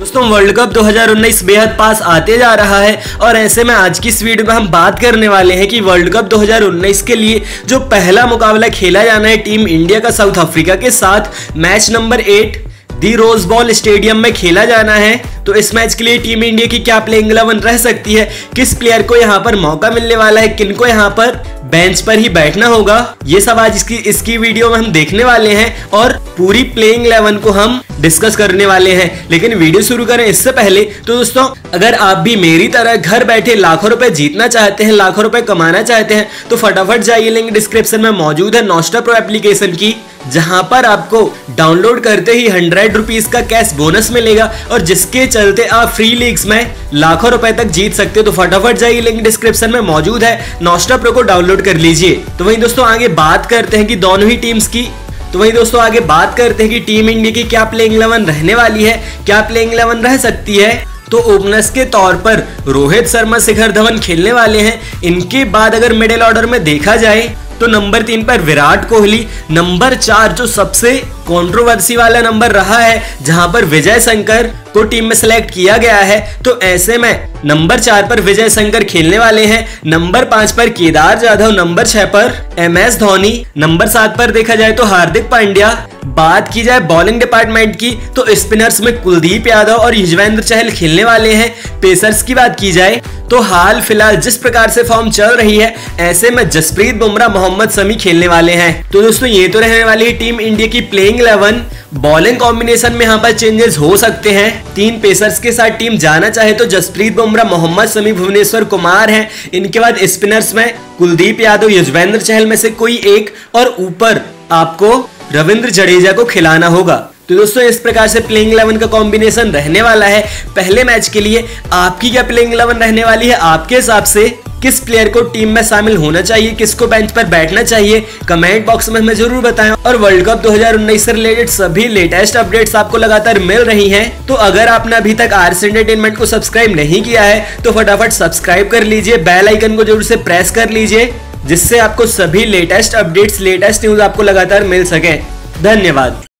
दोस्तों world cup 2019 बेहद पास आते जा रहा है और ऐसे में आज की इस वीडियो में हम बात करने वाले हैं कि वर्ल्ड कप 2019 के लिए जो पहला मुकाबला खेला जाना है टीम इंडिया का साउथ अफ्रीका के साथ match number eight the Rose Bowl stadium में खेला जाना है। तो इस मैच के लिए टीम इंडिया की क्या प्लेइंग इलेवन रह सकती है? किस प्लेयर को यहाँ पर मौका मिलने वाला है? किनको यहाँ पर बेंच पर ही बैठना होगा। ये सब आज इसकी इसकी वीडियो में हम देखने वाले हैं और पूरी प्लेइंग इलेवन को हम डिस्कस करने वाले हैं। लेकिन वीडियो शुरू करें इससे पहले तो दोस्तों, अगर आप भी मेरी तरह घर बैठे लाखों रुपए जीतना चाहते हैं, लाखों रुपए कमाना चाहते हैं तो फटाफट जाइए लिंक डिस्क्रिप्शन में मौजूद है नोस्टा प्रो एप्लीकेशन की। जहाँ पर आपको डाउनलोड करते ही हंड्रेड रुपीज़ का कैश बोनस मिलेगा और जिसके चलते आप फ्री लीग्स में लाखों रुपए तक जीत सकते हो। तो फटाफट जाइए लिंक डिस्क्रिप्शन में मौजूद है। नोस्टा प्रो को डाउनलोड कर लीजिए। तो वही दोस्तों, आगे बात करते हैं कि दोनों ही टीम्स की। तो वही दोस्तों, आगे बात करते हैं कि टीम इंडिया की क्या प्लेइंग इलेवन रहने वाली है, क्या प्लेइंग इलेवन रह सकती है। तो ओपनर्स के तौर पर रोहित शर्मा, शिखर धवन खेलने वाले हैं। इनके बाद अगर मिडिल ऑर्डर में देखा जाए तो नंबर तीन पर विराट कोहली नंबर चार जो सबसे कंट्रोवर्सी वाला नंबर रहा है, जहाँ पर विजय शंकर को टीम में सिलेक्ट किया गया है। तो ऐसे में नंबर चार पर विजय शंकर खेलने वाले हैं। नंबर पाँच पर केदार जाधव नंबर छह पर एम एस धोनी नंबर सात पर देखा जाए तो हार्दिक पांड्या। बात की जाए बॉलिंग डिपार्टमेंट की तो स्पिनर्स में कुलदीप यादव और युजवेंद्र चहल खेलने वाले हैं। पेसर्स की बात की जाए तो हाल फ़िलहाल जिस प्रकार से फॉर्म चल रही है, ऐसे में जसप्रीत बुमराह, मोहम्मद समी खेलने वाले हैं। तो दोस्तों, ये तो रहने वाली टीम इंडिया की प्लेइंग इलेवन बॉलिंग कॉम्बिनेशन में यहाँ पर चेंजेस हो सकते हैं। तीन पेसर्स के साथ टीम जाना चाहे तो जसप्रीत बुमराह, मोहम्मद समी भुवनेश्वर कुमार हैं। इनके बाद स्पिनर्स में कुलदीप यादव, युजवेंद्र चहल में से कोई एक और ऊपर आपको रविंद्र जडेजा को खिलाना होगा। तो दोस्तों, इस प्रकार से प्लेइंग इलेवन का कॉम्बिनेशन रहने वाला है। पहले मैच के लिए आपकी क्या प्लेइंग इलेवन रहने वाली है? आपके हिसाब से किस प्लेयर को टीम में शामिल होना चाहिए, किसको बेंच पर बैठना चाहिए कमेंट बॉक्स में हमें ज़रूर बताएँ। और वर्ल्ड कप 2019 से रिलेटेड सभी लेटेस्ट अपडेट्स आपको लगातार मिल रही हैं। तो अगर आपने अभी तक आरस एंटरटेनमेंट को सब्सक्राइब नहीं किया है तो फटाफट सब्सक्राइब कर लीजिए बेल आइकन को ज़रूर से प्रेस कर लीजिए, जिससे आपको सभी लेटेस्ट अपडेट्स लेटेस्ट न्यूज़ आपको लगातार मिल सके। धन्यवाद।